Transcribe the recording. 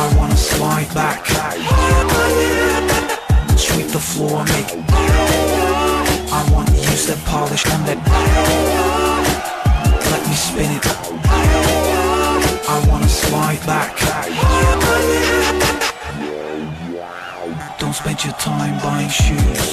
I wanna slide back. Sweep the floor, make. I want to use that polish on that. Let me spin it. I wanna slide back. Don't spend your time buying shoes.